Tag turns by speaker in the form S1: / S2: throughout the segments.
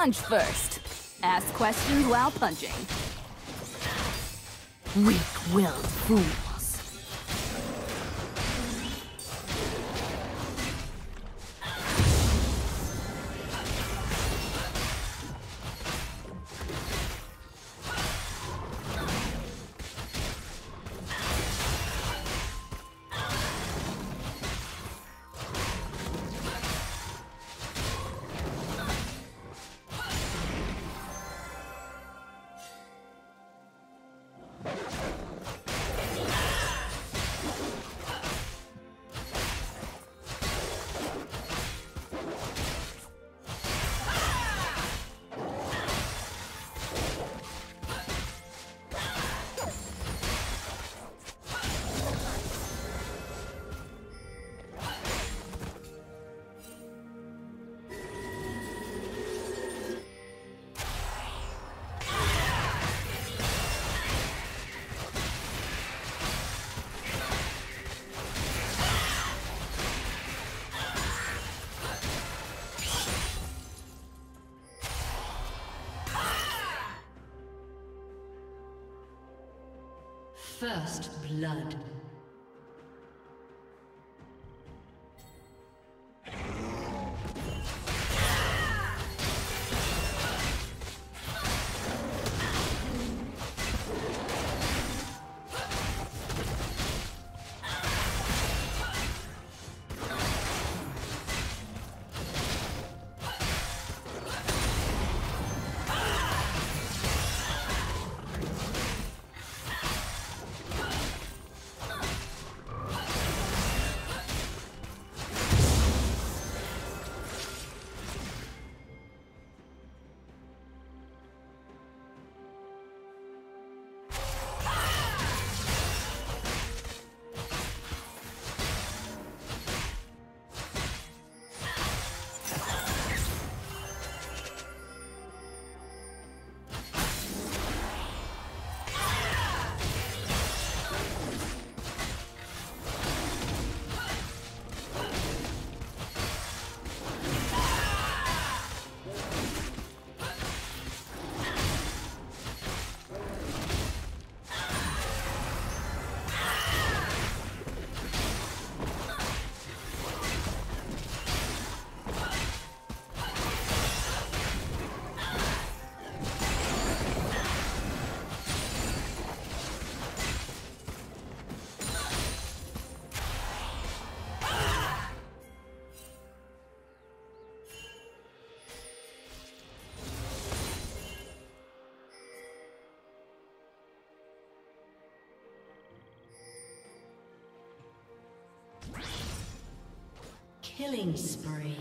S1: Punch first. Ask questions while punching. Weak-willed fool.
S2: First blood. Killing spree.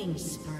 S2: Killing.